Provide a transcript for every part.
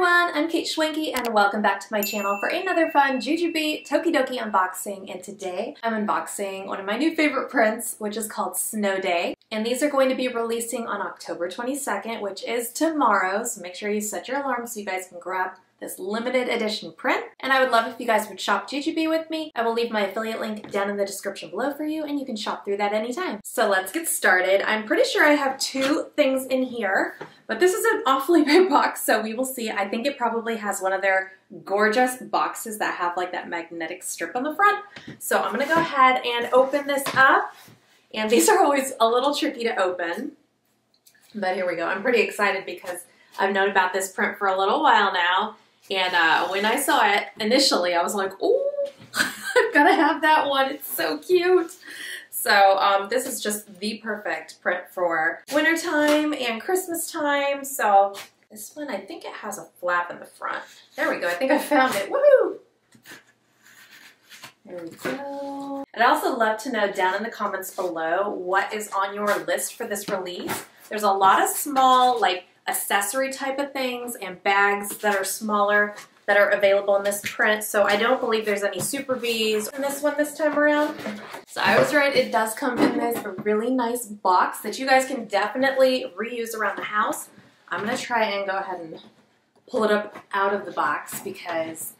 everyone, I'm Kate Schwanke and welcome back to my channel for another fun JuJuBe Tokidoki unboxing. And today I'm unboxing one of my new favorite prints which is called Snow Day. And these are going to be releasing on October 22nd which is tomorrow so make sure you set your alarm so you guys can grab this limited edition print. And I would love if you guys would shop JuJuBe with me. I will leave my affiliate link down in the description below for you and you can shop through that anytime. So let's get started. I'm pretty sure I have two things in here, but this is an awfully big box, so we will see. I think it probably has one of their gorgeous boxes that have like that magnetic strip on the front. So I'm gonna go ahead and open this up. And these are always a little tricky to open. But here we go. I'm pretty excited because I've known about this print for a little while now and uh, when I saw it initially, I was like, oh, I've got to have that one. It's so cute. So um, this is just the perfect print for wintertime and Christmas time. So this one, I think it has a flap in the front. There we go. I think I found it. Woohoo! There we go. I'd also love to know down in the comments below what is on your list for this release. There's a lot of small, like accessory type of things and bags that are smaller that are available in this print. So I don't believe there's any Super Bees in this one this time around. So I was right, it does come in this really nice box that you guys can definitely reuse around the house. I'm gonna try and go ahead and pull it up out of the box because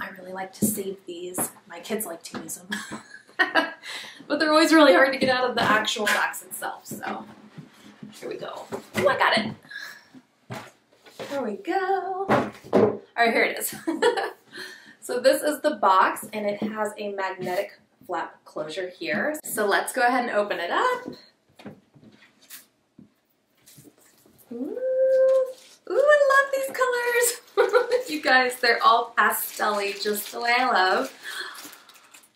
I really like to save these. My kids like to use them. but they're always really hard to get out of the actual box itself, so here we go. Oh, I got it. There we go. All right, here it is. so this is the box and it has a magnetic flap closure here. So let's go ahead and open it up. Ooh, Ooh I love these colors. you guys, they're all pastel just the way I love.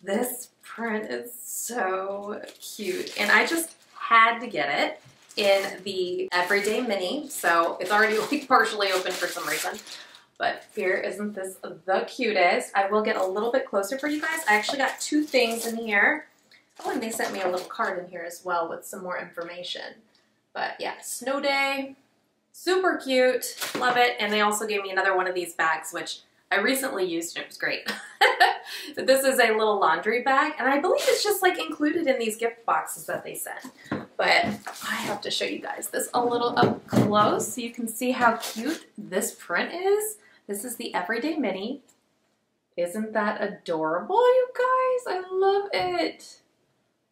This print is so cute and I just had to get it in the Everyday Mini. So it's already like partially open for some reason. But here, isn't this the cutest? I will get a little bit closer for you guys. I actually got two things in here. Oh, and they sent me a little card in here as well with some more information. But yeah, snow day, super cute, love it. And they also gave me another one of these bags, which I recently used and it was great. but this is a little laundry bag, and I believe it's just like included in these gift boxes that they sent. But I have to show you guys this a little up close so you can see how cute this print is. This is the Everyday Mini. Isn't that adorable, you guys? I love it.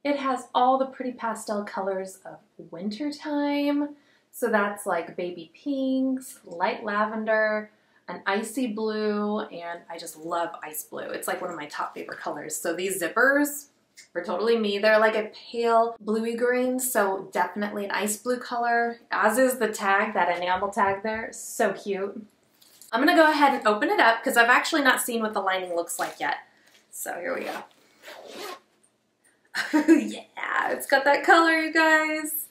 It has all the pretty pastel colors of wintertime. So that's like baby pinks, light lavender, an icy blue, and I just love ice blue. It's like one of my top favorite colors. So these zippers are totally me. They're like a pale bluey green, so definitely an ice blue color, as is the tag, that enamel tag there. So cute. I'm gonna go ahead and open it up because I've actually not seen what the lining looks like yet. So here we go. yeah, it's got that color, you guys.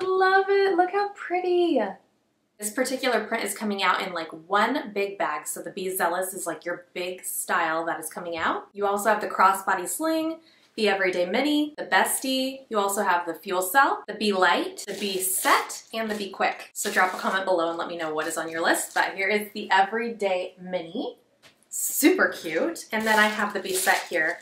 Love it. Look how pretty. This particular print is coming out in like one big bag. So the Be Zealous is like your big style that is coming out. You also have the crossbody sling, the Everyday Mini, the Bestie. You also have the Fuel Cell, the Be Light, the Be Set, and the Be Quick. So drop a comment below and let me know what is on your list. But here is the Everyday Mini. Super cute. And then I have the Be Set here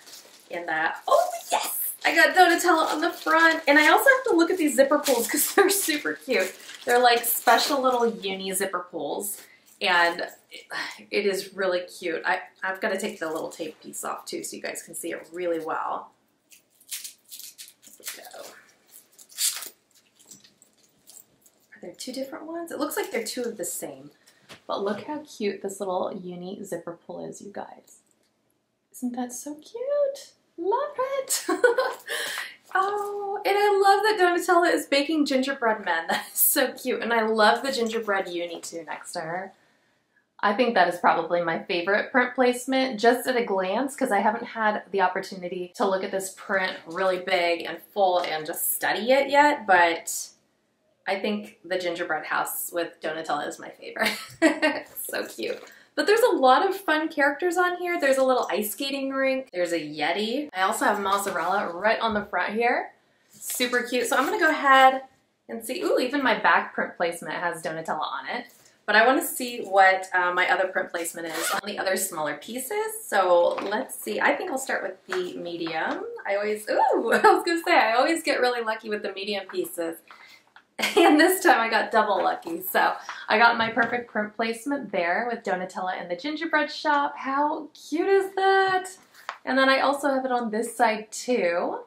in that. Oh, yes! I got Donatella on the front. And I also have to look at these zipper pulls because they're super cute. They're like special little uni zipper pulls. And it is really cute. I, I've got to take the little tape piece off too so you guys can see it really well. Go. Are there two different ones? It looks like they're two of the same. But look how cute this little uni zipper pull is, you guys. Isn't that so cute? Love it! oh, and I love that Donatella is baking gingerbread men. That is so cute. And I love the gingerbread uni too next to her. I think that is probably my favorite print placement just at a glance because I haven't had the opportunity to look at this print really big and full and just study it yet, but I think the gingerbread house with Donatella is my favorite. so cute. But there's a lot of fun characters on here. There's a little ice skating rink. There's a Yeti. I also have mozzarella right on the front here. Super cute. So I'm gonna go ahead and see. Ooh, even my back print placement has Donatella on it. But I want to see what uh, my other print placement is on the other smaller pieces. So let's see. I think I'll start with the medium. I always, ooh, I was going to say, I always get really lucky with the medium pieces. And this time I got double lucky. So I got my perfect print placement there with Donatella in the gingerbread shop. How cute is that? And then I also have it on this side too.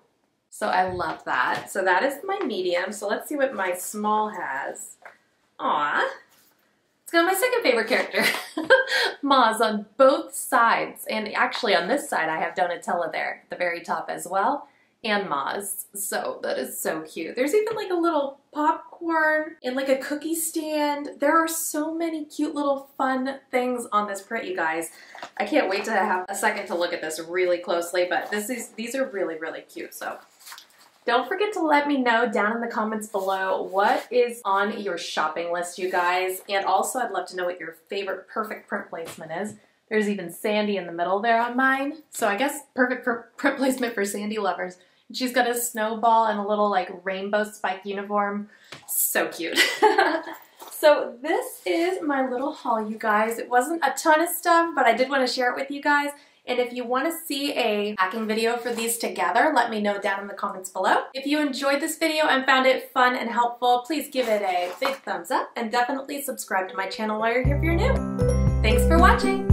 So I love that. So that is my medium. So let's see what my small has. Aw. It's got my second favorite character, Moz, on both sides. And actually on this side I have Donatella there at the very top as well and Moz. So that is so cute. There's even like a little popcorn and like a cookie stand. There are so many cute little fun things on this print, you guys. I can't wait to have a second to look at this really closely, but this is these are really, really cute. So don't forget to let me know down in the comments below what is on your shopping list, you guys. And also, I'd love to know what your favorite perfect print placement is. There's even Sandy in the middle there on mine. So I guess perfect print placement for Sandy lovers. She's got a snowball and a little like rainbow spike uniform. So cute. so this is my little haul, you guys. It wasn't a ton of stuff, but I did want to share it with you guys. And if you want to see a packing video for these together, let me know down in the comments below. If you enjoyed this video and found it fun and helpful, please give it a big thumbs up and definitely subscribe to my channel while you're here if you're new. Thanks for watching!